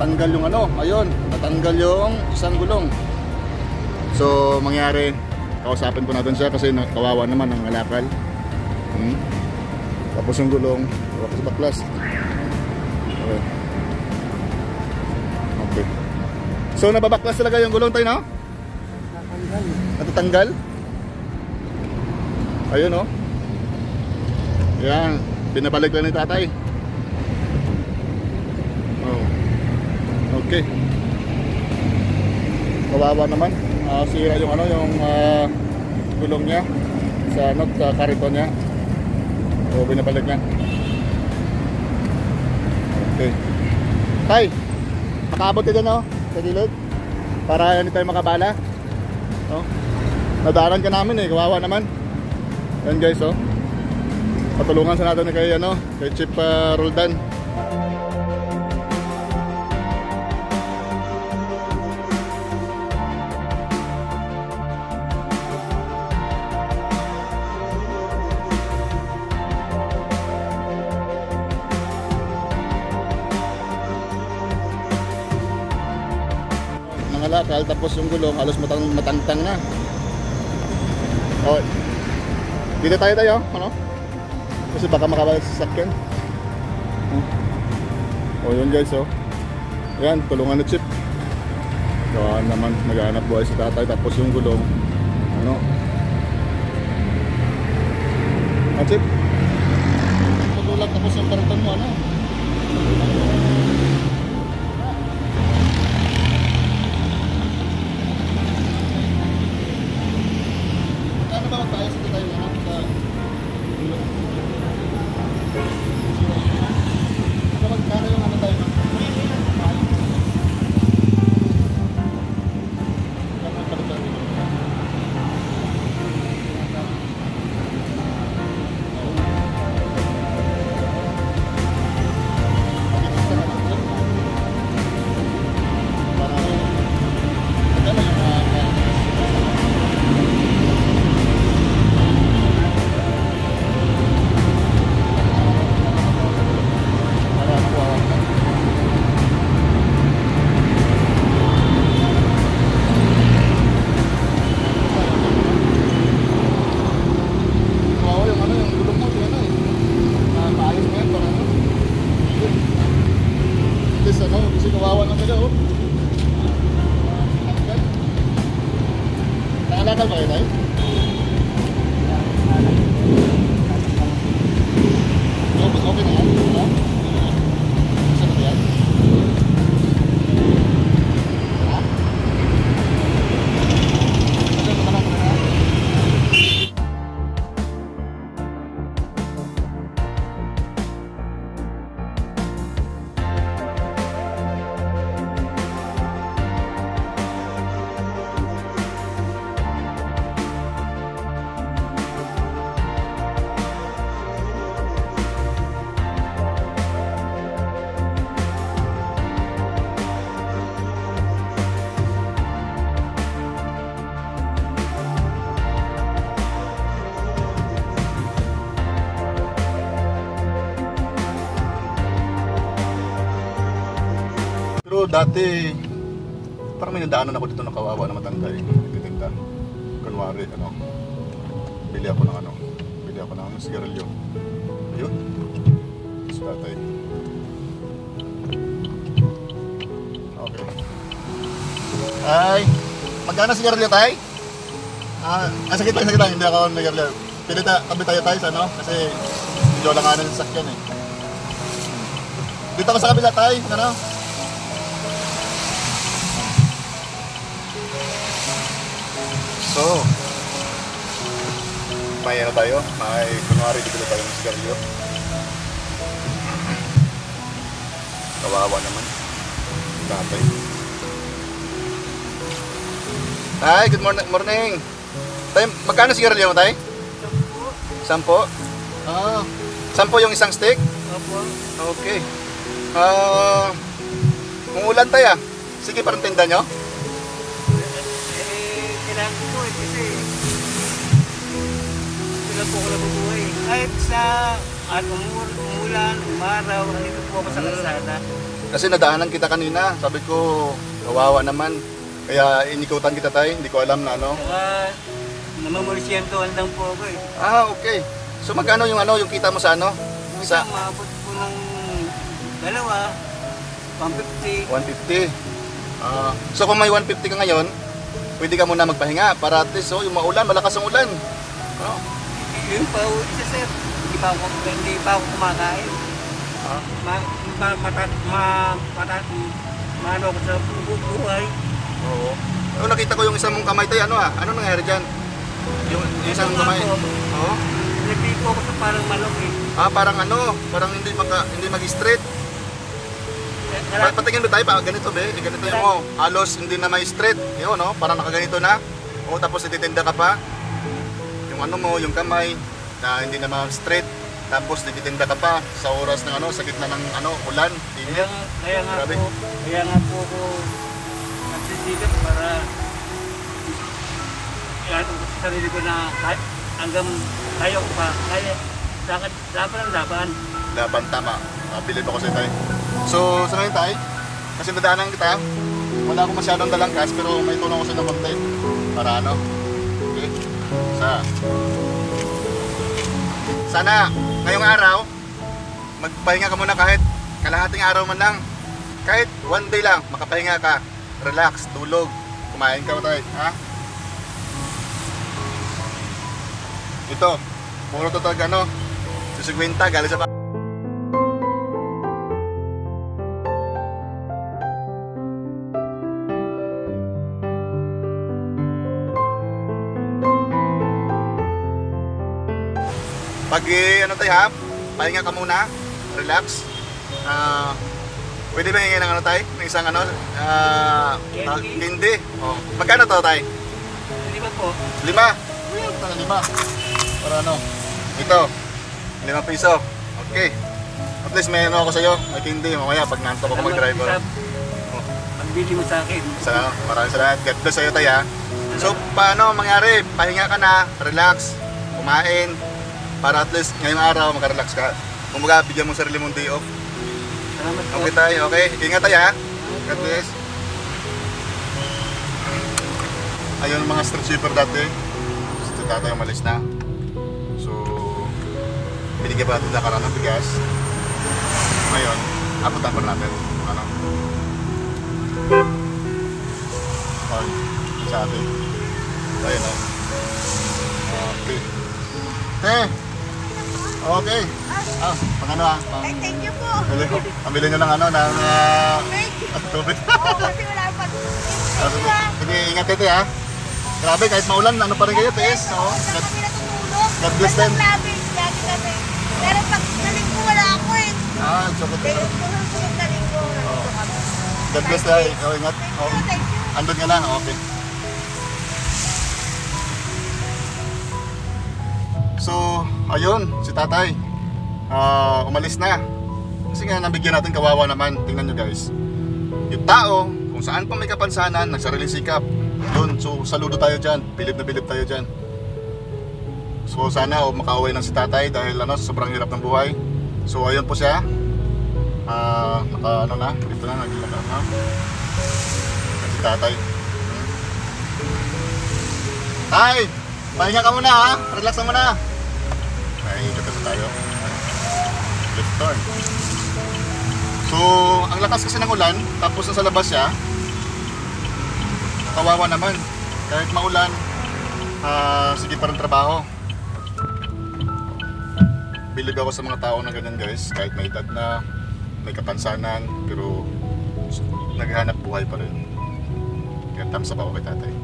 Natanggal yung ano, ayun, natanggal yung isang gulong. So mangyari, kausapin ko natin siya kasi kawawa naman ang alakal. Hmm? Tapos yung gulong, tapos baklas. Okay. Okay. So nababaklas talaga yung gulong tayo, no? Natanggal. Natatanggal? Ayun, oh. Yan, pinabalik lang ni tatay. Okay. Kawawa naman. Ah, sira yung ano, yung gulong niya sa ano, sa kariton niya. So, binabalik niya. Okay. Tay, makaabot ka dyan, oh, sa gilid. Para hindi tayo makabala. Oh. Nadaanan ka namin eh, kawawa naman. Yan guys, oh. Patulungan sa natin kay ano, kay Chief uh, Roldan. Nangalakal tapos yung gulong halos matang matangtang na. Oh. Dito tayo tayo, ano? Kasi baka makabalik sa sakyan. Hmm. Oh, yun guys, oh. Yan, tulungan ni Chip. Gawa naman, naghahanap buhay si tatay. Tapos yung gulong, ano? Ah, Chip? Magulat tapos yung karaton mo? Ano Nakalakal ba Pero dati, parang may nadaanan ako dito ng kawawa na matanda eh. Nagtitinda. Kunwari, ano, bili ako ng ano, bili ako ng sigarilyo. Ayun. Sa tatay. Okay. Ay, magkano sigarilyo tay? Ah, ah sakit lang, sakit lang, hindi ako sigarilyo. Pili ta, tabi tayo tayo sa ano, kasi medyo langanan sa sakyan eh. Dito ka sa kabila tay, ano? So, may ano tayo? May kunwari bibili tayo ng sigarilyo. Kawawa naman. Tatay. Tay, good morning. morning. Tay, magkano sigarilyo mo, tay? Sampo. Ah, sampo yung isang stick? Opo. Okay. Ah, kung ulan tayo, sige parang tinda nyo. Eh, kailangan sila po ako nabubuhay. Kahit sa at umul umulan, umaraw, nandito po ako sa kalsada. Kasi nadaanan kita kanina. Sabi ko, kawawa naman. Kaya inikutan kita tayo. Hindi ko alam na ano. Saka, namamurisyento lang po ako eh. Ah, okay. So magkano yung ano, yung kita mo sa ano? Sa Sa maabot po ng dalawa, 150. 150. Ah, so kung may 150 ka ngayon, pwede ka muna magpahinga para at least oh, yung maulan, malakas ang ulan. Ano? Yun pa isa sir. Hindi pa ako, hindi pa ako kumakain. Ah, Ma, ma, mata, ma, mata, maano ako sa bu- buhay. oo. Oh, nakita ko yung isang mong kamay tayo, ano ah? Ano nangyari dyan? Yung, yung isang kamay. Oo. Nagpiko ako sa parang manok eh. Ah, parang ano, parang hindi maka, hindi mag-straight. Pa- harap- Patingin mo tayo pa, ganito be, ganito yung mo. Halos hindi na may straight. Yun, no? Parang nakaganito na. O tapos ititinda ka pa. Yung ano mo, yung kamay na hindi na straight. Tapos tititinda ka pa sa oras ng ano, sa gitna ng ano, ulan. Kaya, Init. nga- kaya nga Grabe. po, kaya nga po ako nagsisikap para yan ko sa sarili ko na kahit hanggang kaya ko pa, kaya dapat laban ang laban. Laban tama. Believe ako sa tayo. So, sa ngayon tayo, kasi nadaanan kita, wala akong masyadong dalang cash pero may tulong ko sa konti. Para ano? Okay? Sa sana ngayong araw magpahinga ka muna kahit kalahating araw man lang. Kahit one day lang, makapahinga ka. Relax, tulog, kumain ka tayo, ha? Ito, puro to talaga ano, 50 galing sa Pag eh, ano tayo ha, pahinga ka muna, relax. Ah, pwede ba hingin ng ano tayo? Ng isang ano, ah, ah, Candy. candy. Oh. Magkano to tayo? Di ba po? Lima. Uy, tala lima. Para ano? Ito. Lima piso. Okay. At least may ano ako sa'yo. May candy. Mamaya pag nantok ako mag-driver. Oh. Pagbili mo sa akin. Salamat. Maraming salamat. God bless sa'yo tayo ha. So, paano mangyari? Pahinga ka na, relax, kumain, para at least ngayong araw makarelax ka. Kung baga, bigyan mo sarili mong day off. Salamat po. Okay tayo, okay? Ingat tayo ha. God bless. Ayun mga street sweeper dati. Si tatay umalis na. So, binigyan pa natin nakaraan ng bigas. Ngayon, abutan pa natin. Ano? Pag sa atin. Okay. Ah, pang ano ah? Pang... Ay, thank you po. Bili ko. Bili nyo ng ano, ng uh, Thank tubig. Oo, kasi wala pa. Ah, Thank you ah. Sige, ingat kayo, te, ha? Grabe, kahit maulan, ano pa rin kayo, Tes? Oo. Saan kami natutulog? God bless them. province, lagi kami. Pero pag nalinggo wala ako eh. Ah, so good. Dahil tulog-tulog na linggo, nandito kami. God bless tayo. Oh, ingat. Thank you, thank you. andun ka na, okay. So, ayun, si tatay. Ah, umalis na. Kasi nga, nabigyan natin kawawa naman. Tingnan nyo guys. Yung tao, kung saan pa may kapansanan, nagsariling sikap. Yun, so saludo tayo dyan. Bilib na bilib tayo dyan. So sana o makauwi ng si tatay dahil ano, sobrang hirap ng buhay. So ayun po siya. Ah, naka ano na, dito na naglilakad na. Si tatay. Hmm. Tay! Pahinga ka muna ha! Relax ka muna! Ay, ikot na tayo. Left turn. So, ang lakas kasi ng ulan, tapos nasa labas siya, kawawa naman. Kahit maulan, ah, sige pa rin trabaho. Bilib ako sa mga tao na ganyan guys, kahit may edad na, may kapansanan, pero naghahanap buhay pa rin. Kaya thumbs up ako kay tatay.